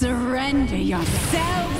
Surrender yourself!